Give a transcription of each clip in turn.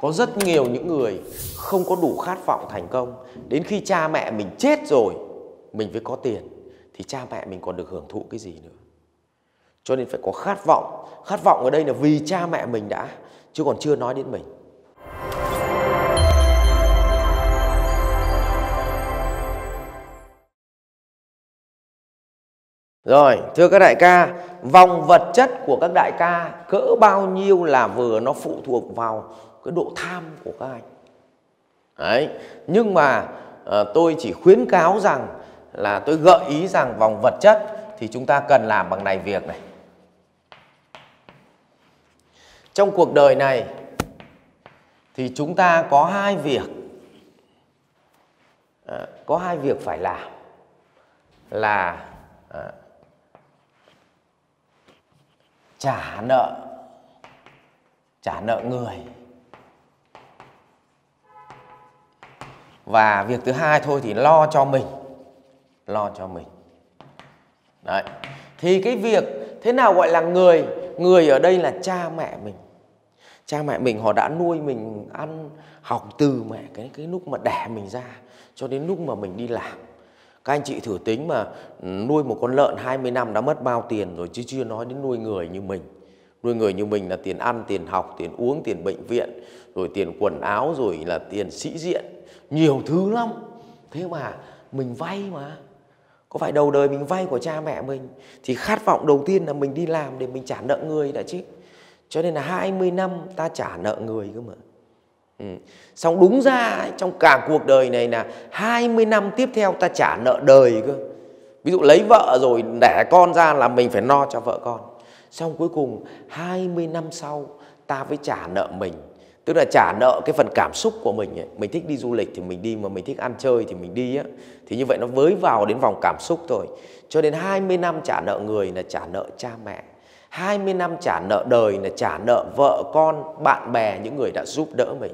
có rất nhiều những người không có đủ khát vọng thành công. Đến khi cha mẹ mình chết rồi mình mới có tiền thì cha mẹ mình còn được hưởng thụ cái gì nữa? Cho nên phải có khát vọng. Khát vọng ở đây là vì cha mẹ mình đã chứ còn chưa nói đến mình. Rồi, thưa các đại ca, vòng vật chất của các đại ca cỡ bao nhiêu là vừa nó phụ thuộc vào cái độ tham của các anh. Đấy, nhưng mà à, tôi chỉ khuyến cáo rằng là tôi gợi ý rằng vòng vật chất thì chúng ta cần làm bằng này việc này. Trong cuộc đời này thì chúng ta có hai việc à, có hai việc phải làm là à, trả nợ trả nợ người và việc thứ hai thôi thì lo cho mình. Lo cho mình. Đấy. Thì cái việc thế nào gọi là người người ở đây là cha mẹ mình. Cha mẹ mình họ đã nuôi mình ăn học từ mẹ cái cái lúc mà đẻ mình ra cho đến lúc mà mình đi làm. Các anh chị thử tính mà ừ, nuôi một con lợn 20 năm đã mất bao tiền rồi chứ chưa nói đến nuôi người như mình. Nuôi người như mình là tiền ăn, tiền học, tiền uống, tiền bệnh viện, rồi tiền quần áo, rồi là tiền sĩ diện. Nhiều thứ lắm. Thế mà mình vay mà. Có phải đầu đời mình vay của cha mẹ mình Thì khát vọng đầu tiên là mình đi làm để mình trả nợ người đã chứ Cho nên là 20 năm ta trả nợ người cơ mà Ừ. Xong đúng ra trong cả cuộc đời này là 20 năm tiếp theo ta trả nợ đời cơ. Ví dụ lấy vợ rồi đẻ con ra là mình phải no cho vợ con. Xong cuối cùng 20 năm sau ta phải trả nợ mình. Tức là trả nợ cái phần cảm xúc của mình ấy. Mình thích đi du lịch thì mình đi mà mình thích ăn chơi thì mình đi á. Thì như vậy nó với vào đến vòng cảm xúc thôi. Cho đến 20 năm trả nợ người là trả nợ cha mẹ. 20 năm trả nợ đời là trả nợ vợ con, bạn bè, những người đã giúp đỡ mình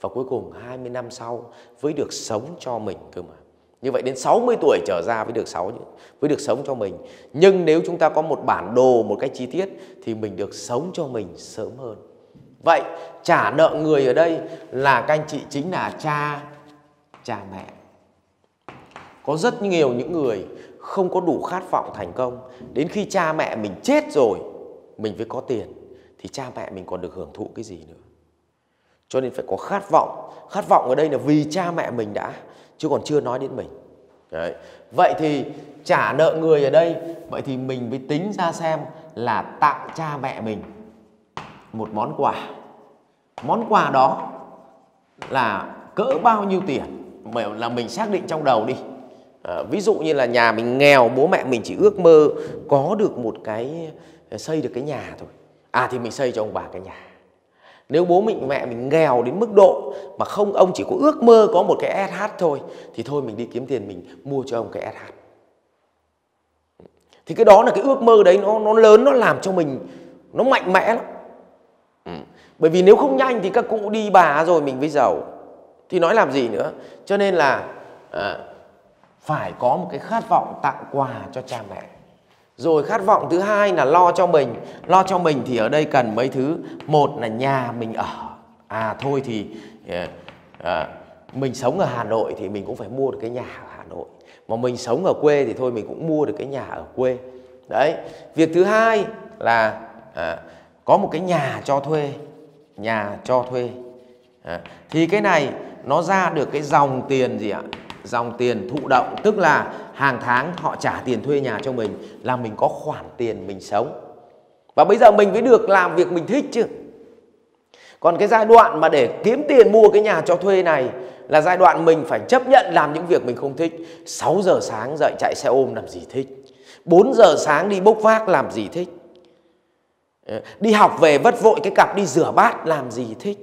và cuối cùng 20 năm sau với được sống cho mình cơ mà. Như vậy đến 60 tuổi trở ra với được 6 với được sống cho mình. Nhưng nếu chúng ta có một bản đồ một cách chi tiết thì mình được sống cho mình sớm hơn. Vậy trả nợ người ở đây là các anh chị chính là cha cha mẹ. Có rất nhiều những người không có đủ khát vọng thành công đến khi cha mẹ mình chết rồi, mình mới có tiền, thì cha mẹ mình còn được hưởng thụ cái gì nữa cho nên phải có khát vọng khát vọng ở đây là vì cha mẹ mình đã, chứ còn chưa nói đến mình Đấy. vậy thì trả nợ người ở đây, vậy thì mình mới tính ra xem là tặng cha mẹ mình một món quà. Món quà đó là cỡ bao nhiêu tiền? Là mình xác định trong đầu đi. À, ví dụ như là nhà mình nghèo bố mẹ mình chỉ ước mơ có được một cái ờ, xây được cái nhà thôi. À thì mình xây cho ông bà cái nhà. Nếu bố mình mẹ mình nghèo đến mức độ mà không ông chỉ có ước mơ có một cái SH thôi thì thôi mình đi kiếm tiền mình mua cho ông cái SH. Thì cái đó là cái ước mơ đấy nó nó lớn nó làm cho mình nó mạnh mẽ lắm. Ừ. Bởi vì nếu không nhanh thì các cụ đi bà rồi mình mới giàu. Thì nói làm gì nữa. Cho nên là à, phải có một cái khát vọng tặng quà cho cha mẹ. Rồi khát vọng thứ hai là lo cho mình. Lo cho mình thì ở đây cần mấy thứ. Một là nhà mình ở. À thôi thì à, à, mình sống ở hà nội thì mình cũng phải mua được cái nhà ở hà nội. Mà mình sống ở quê thì thôi mình cũng mua được cái nhà ở quê. Đấy. Việc thứ hai là à, có một cái nhà cho thuê nhà cho thuê. À, thì cái này nó ra được cái dòng tiền gì ạ? Dòng tiền thụ động tức là hàng tháng họ trả tiền thuê nhà cho mình là mình có khoản tiền mình sống. Và bây giờ mình mới được làm việc mình thích chứ. Còn cái giai đoạn mà để kiếm tiền mua cái nhà cho thuê này là giai đoạn mình phải chấp nhận làm những việc mình không thích. 6 giờ sáng dậy chạy xe ôm làm gì thích? 4 giờ sáng đi bốc vác làm gì thích? Ờ, đi học về vất vội cái cặp đi rửa bát, làm gì thích.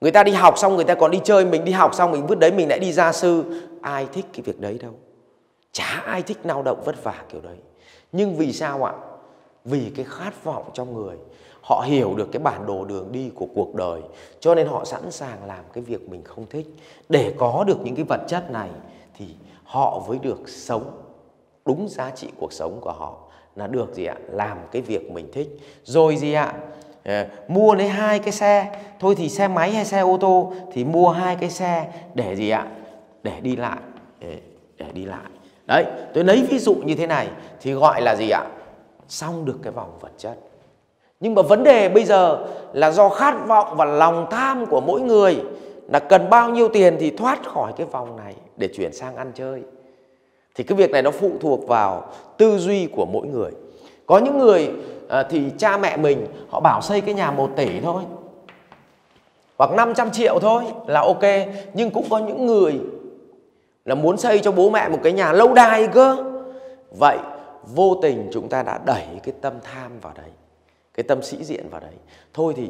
Người ta đi học xong, người ta còn đi chơi, Mình đi học xong, mình vứt đấy, mình lại đi gia sư. Ai thích cái việc đấy đâu. Chả ai thích lao động vất vả kiểu đấy. Nhưng vì sao ạ? Vì cái khát vọng trong người. Họ hiểu được cái bản đồ đường đi của cuộc đời, Cho nên họ sẵn sàng làm cái việc mình không thích. Để có được những cái vật chất này, Thì họ mới được sống Đúng giá trị cuộc sống của họ. Là được gì ạ? Làm cái việc mình thích. Rồi gì ạ? Ờ, mua lấy hai cái xe. Thôi thì xe máy hay xe ô tô thì mua hai cái xe để gì ạ? Để đi lại. Để, để đi lại. Đấy tôi lấy ví dụ như thế này thì gọi là gì ạ? Xong được cái vòng vật chất. Nhưng mà vấn đề bây giờ là do khát vọng và lòng tham của mỗi người là cần bao nhiêu tiền thì thoát khỏi cái vòng này để chuyển sang ăn chơi thì cái việc này nó phụ thuộc vào tư duy của mỗi người. Có những người à, thì cha mẹ mình họ bảo xây cái nhà 1 tỷ thôi. Hoặc 500 triệu thôi là ok. Nhưng cũng có những người là muốn xây cho bố mẹ một cái nhà lâu đài cơ. Vậy vô tình chúng ta đã đẩy cái tâm tham vào đấy cái tâm sĩ diện vào đấy. Thôi thì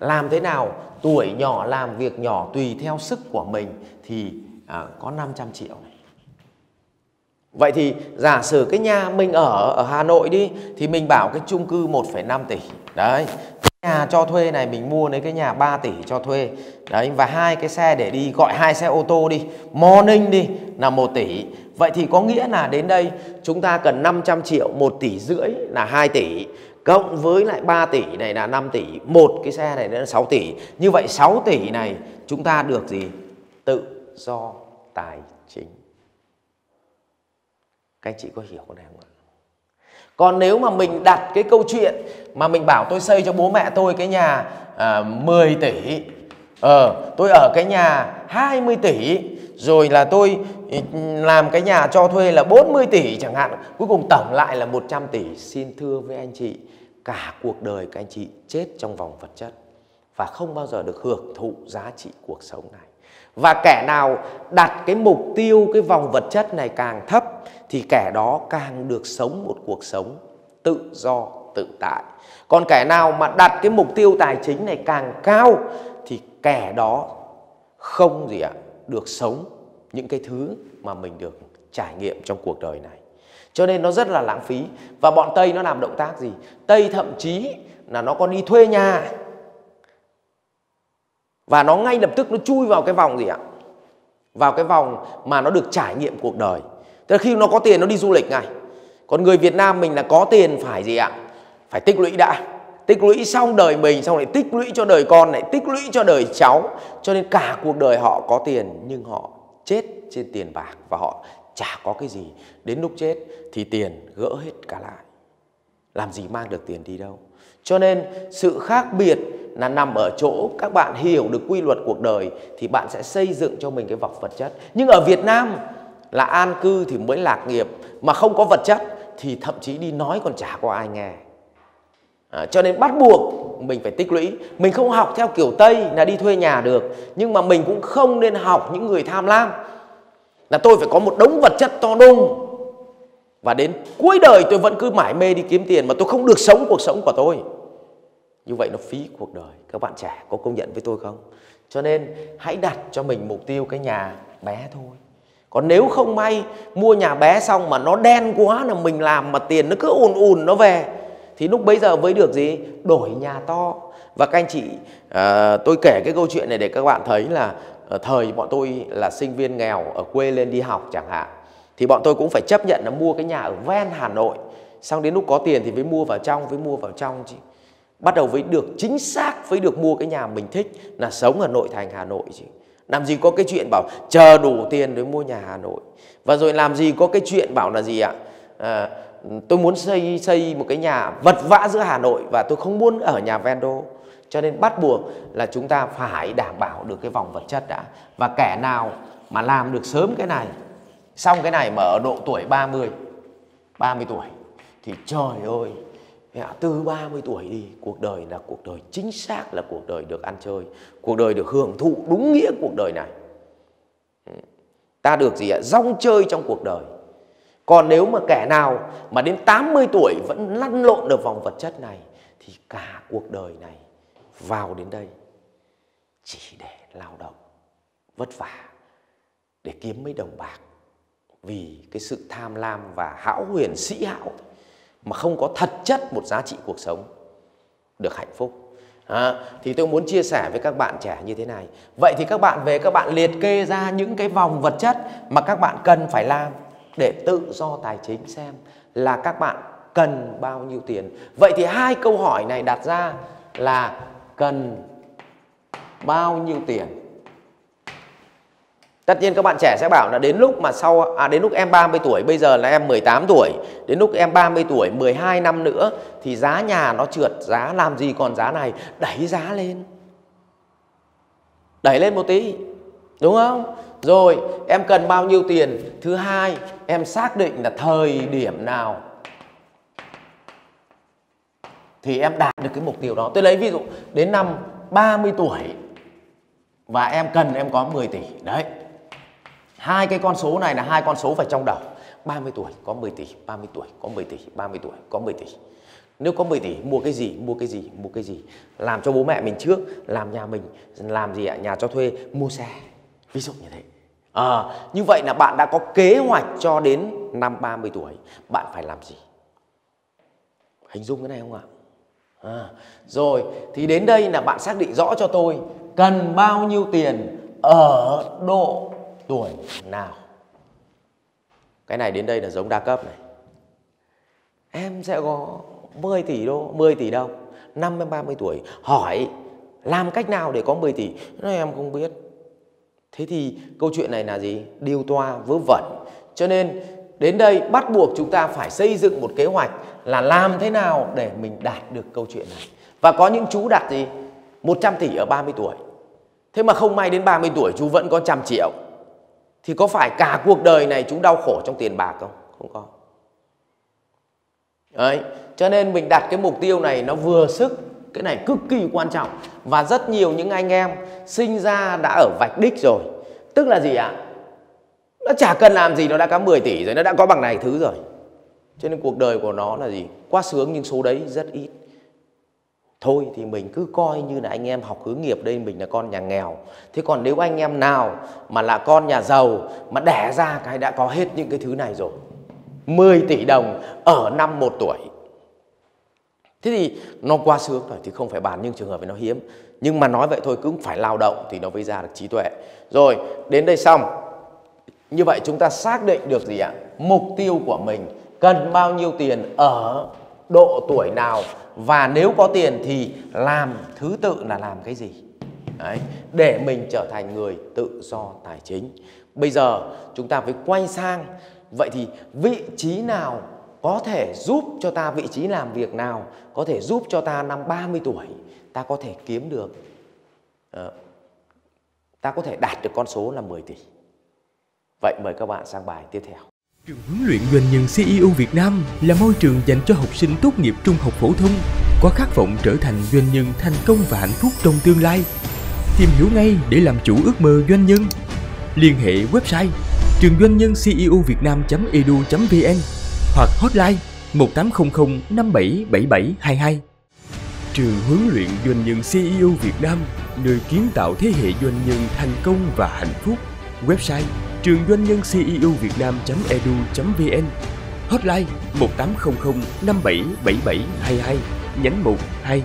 làm thế nào tuổi nhỏ làm việc nhỏ tùy theo sức của mình thì à, có 500 triệu này. Vậy thì giả sử cái nhà mình ở ở Hà Nội đi thì mình bảo cái chung cư 1,5 tỷ. Đấy. Nhà cho thuê này mình mua lấy cái nhà 3 tỷ cho thuê. Đấy và hai cái xe để đi gọi hai xe ô tô đi, morning đi là 1 tỷ. Vậy thì có nghĩa là đến đây chúng ta cần 500 triệu, 1 tỷ rưỡi là 2 tỷ cộng với lại 3 tỷ này là 5 tỷ, một cái xe này là 6 tỷ. Như vậy 6 tỷ này chúng ta được gì? Tự do tài chính. Các anh chị có hiểu cái này không ạ? Còn nếu mà mình đặt cái câu chuyện mà mình bảo tôi xây cho bố mẹ tôi cái nhà à, 10 tỷ Ờ, tôi ở cái nhà 20 tỷ rồi là tôi ừ, làm cái nhà cho thuê là 40 tỷ chẳng hạn cuối cùng tổng lại là 100 tỷ xin thưa với anh chị cả cuộc đời các anh chị chết trong vòng vật chất và không bao giờ được hưởng thụ giá trị cuộc sống này và kẻ nào đặt cái mục tiêu cái vòng vật chất này càng thấp thì kẻ đó càng được sống một cuộc sống tự do, tự tại. Còn kẻ nào mà đặt cái mục tiêu tài chính này càng cao thì kẻ đó không gì ạ, được sống những cái thứ mà mình được trải nghiệm trong cuộc đời này. Cho nên nó rất là lãng phí. Và bọn tây nó làm động tác gì? Tây thậm chí là nó còn đi thuê nhà. Và nó ngay lập tức nó chui vào cái vòng gì ạ? Vào cái vòng mà nó được trải nghiệm cuộc đời tức là khi nó có tiền, nó đi du lịch ngay. Còn người Việt Nam mình là có tiền, phải gì ạ? Phải tích lũy đã. Tích lũy xong đời mình, xong lại tích lũy cho đời con lại tích lũy cho đời cháu. Cho nên cả cuộc đời họ có tiền, nhưng họ chết trên tiền bạc và họ chả có cái gì. Đến lúc chết thì tiền gỡ hết cả lại. Làm gì mang được tiền đi đâu? Cho nên sự khác biệt là nằm ở chỗ các bạn hiểu được quy luật cuộc đời thì bạn sẽ xây dựng cho mình cái vọc vật chất. Nhưng ở Việt Nam là an cư thì mới lạc nghiệp mà không có vật chất thì thậm chí đi nói còn chả có ai nghe. À, cho nên bắt buộc mình phải tích lũy. Mình không học theo kiểu tây là đi thuê nhà được nhưng mà mình cũng không nên học những người tham lam. Là tôi phải có một đống vật chất to đùng. Và đến cuối đời tôi vẫn cứ mải mê đi kiếm tiền mà tôi không được sống cuộc sống của tôi. Như vậy nó phí cuộc đời. Các bạn trẻ có công nhận với tôi không? Cho nên hãy đặt cho mình mục tiêu cái nhà bé thôi còn nếu không may mua nhà bé xong mà nó đen quá là mình làm mà tiền nó cứ ùn ùn nó về thì lúc bấy giờ mới được gì? Đổi nhà to. Và các anh chị à, tôi kể cái câu chuyện này để các bạn thấy là ở thời bọn tôi là sinh viên nghèo ở quê lên đi học chẳng hạn thì bọn tôi cũng phải chấp nhận là mua cái nhà ở ven Hà Nội. Xong đến lúc có tiền thì mới mua vào trong mới mua vào trong chị. Bắt đầu với được chính xác với được mua cái nhà mình thích là sống ở nội thành Hà Nội chứ làm gì có cái chuyện bảo chờ đủ tiền để mua nhà Hà Nội? Và rồi làm gì có cái chuyện bảo là gì ạ? À, tôi muốn xây xây một cái nhà vật vã giữa Hà Nội và tôi không muốn ở nhà ven đô cho nên bắt buộc là chúng ta phải đảm bảo được cái vòng vật chất đã. Và kẻ nào mà làm được sớm cái này xong cái này mà ở độ tuổi 30 30 tuổi thì trời ơi từ 30 tuổi đi, cuộc đời là cuộc đời chính xác là cuộc đời được ăn chơi, cuộc đời được hưởng thụ đúng nghĩa cuộc đời này. Ta được gì ạ? Rong chơi trong cuộc đời. Còn nếu mà kẻ nào mà đến 80 tuổi vẫn lăn lộn được vòng vật chất này, thì cả cuộc đời này vào đến đây chỉ để lao động, vất vả, để kiếm mấy đồng bạc. Vì cái sự tham lam và hão huyền sĩ hảo mà không có thật chất một giá trị cuộc sống được hạnh phúc. À, thì tôi muốn chia sẻ với các bạn trẻ như thế này. Vậy thì các bạn về các bạn liệt kê ra những cái vòng vật chất mà các bạn cần phải làm để tự do tài chính xem là các bạn cần bao nhiêu tiền. Vậy thì hai câu hỏi này đặt ra là cần bao nhiêu tiền? Tất nhiên các bạn trẻ sẽ bảo là đến lúc mà sau à đến lúc em 30 tuổi bây giờ là em 18 tuổi, đến lúc em 30 tuổi 12 năm nữa thì giá nhà nó trượt giá làm gì còn giá này, đẩy giá lên. Đẩy lên một tí. Đúng không? Rồi, em cần bao nhiêu tiền? Thứ hai, em xác định là thời điểm nào thì em đạt được cái mục tiêu đó. Tôi lấy ví dụ đến năm 30 tuổi và em cần em có 10 tỷ. Đấy, Hai cái con số này là hai con số phải trong đầu. 30 tuổi có 10 tỷ, 30 tuổi có 10 tỷ, 30 tuổi có 10 tỷ. Nếu có 10 tỷ mua cái gì, mua cái gì, mua cái gì. Làm cho bố mẹ mình trước, làm nhà mình, làm gì ạ? Nhà cho thuê, mua xe. Ví dụ như thế. À, như vậy là bạn đã có kế hoạch cho đến năm 30 tuổi. Bạn phải làm gì? Hình dung cái này không ạ? À, rồi, thì đến đây là bạn xác định rõ cho tôi cần bao nhiêu tiền ở độ tuổi nào? Cái này đến đây là giống đa cấp này. Em sẽ có 10 tỷ đô 10 tỷ đâu năm đến 30 tuổi. Hỏi, làm cách nào để có 10 tỷ? Nói, em không biết. Thế thì câu chuyện này là gì? Điều toa vớ vẩn. Cho nên, đến đây bắt buộc chúng ta phải xây dựng một kế hoạch là làm thế nào để mình đạt được câu chuyện này. Và có những chú đạt gì? 100 tỷ ở 30 tuổi. Thế mà không may đến 30 tuổi, chú vẫn có trăm triệu thì có phải cả cuộc đời này chúng đau khổ trong tiền bạc không? Không có. Đấy, cho nên mình đặt cái mục tiêu này nó vừa sức, cái này cực kỳ quan trọng và rất nhiều những anh em sinh ra đã ở vạch đích rồi. Tức là gì ạ? Nó chả cần làm gì nó đã có 10 tỷ rồi, nó đã có bằng này thứ rồi. Cho nên cuộc đời của nó là gì? Quá sướng nhưng số đấy rất ít thôi thì mình cứ coi như là anh em học hướng nghiệp đây, mình là con nhà nghèo. Thế còn nếu anh em nào mà là con nhà giàu, mà đẻ ra cái đã có hết những cái thứ này rồi 10 tỷ đồng ở năm một tuổi. Thế thì nó quá sướng rồi, thì không phải bàn nhưng trường hợp này nó hiếm. Nhưng mà nói vậy thôi cũng phải lao động thì nó mới ra được trí tuệ. Rồi, đến đây xong. Như vậy chúng ta xác định được gì ạ? Mục tiêu của mình cần bao nhiêu tiền ở độ tuổi nào và nếu có tiền thì làm thứ tự là làm cái gì? Đấy, để mình trở thành người tự do tài chính. Bây giờ chúng ta phải quay sang vậy thì vị trí nào có thể giúp cho ta vị trí làm việc nào có thể giúp cho ta năm 30 tuổi ta có thể kiếm được uh, ta có thể đạt được con số là 10 tỷ? Vậy mời các bạn sang bài tiếp theo. Trường huấn luyện doanh nhân CEO Việt Nam là môi trường dành cho học sinh tốt nghiệp trung học phổ thông có khát vọng trở thành doanh nhân thành công và hạnh phúc trong tương lai. Tìm hiểu ngay để làm chủ ước mơ doanh nhân. Liên hệ website trường doanh nhân CEO Việt Nam.edu.vn hoặc hotline 1800 577722. Trường huấn luyện doanh nhân CEO Việt Nam, nơi kiến tạo thế hệ doanh nhân thành công và hạnh phúc. Website trường doanh nhân CEO Việt Nam.edu.vn Hotline 1800 577722 nhánh 1 2